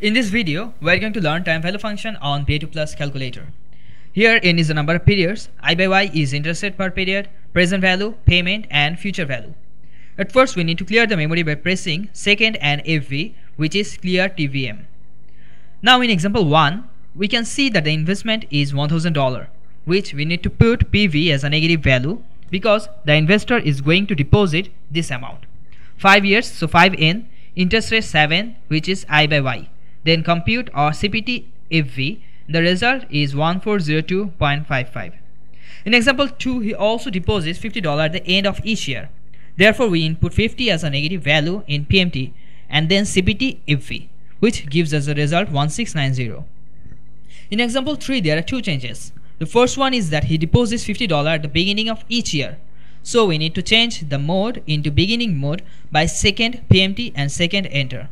In this video, we are going to learn time value function on BA2 Plus calculator. Here n is the number of periods, i by y is interest rate per period, present value, payment and future value. At first we need to clear the memory by pressing second and FV which is clear TVM. Now in example 1, we can see that the investment is $1000 which we need to put PV as a negative value because the investor is going to deposit this amount. 5 years so 5n interest rate 7 which is i by y then compute our CPT FV. The result is 1402.55. In example 2, he also deposits $50 at the end of each year. Therefore, we input 50 as a negative value in PMT and then CPT FV, which gives us a result 1690. In example 3, there are two changes. The first one is that he deposits $50 at the beginning of each year. So we need to change the mode into beginning mode by second PMT and second enter.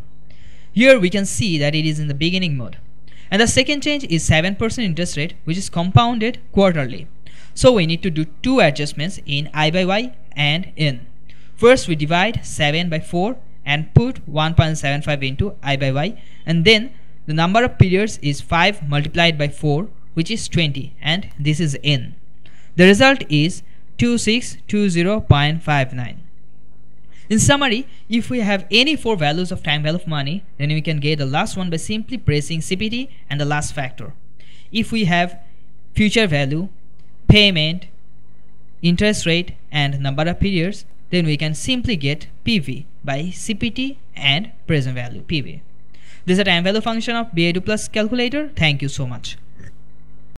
Here we can see that it is in the beginning mode. And the second change is 7% interest rate which is compounded quarterly. So we need to do two adjustments in I by Y and N. First we divide 7 by 4 and put 1.75 into I by Y and then the number of periods is 5 multiplied by 4 which is 20 and this is N. The result is 2620.59. In summary, if we have any four values of time value of money, then we can get the last one by simply pressing CPT and the last factor. If we have future value, payment, interest rate and number of periods, then we can simply get PV by CPT and present value PV. This is a time value function of BA2 plus calculator. Thank you so much.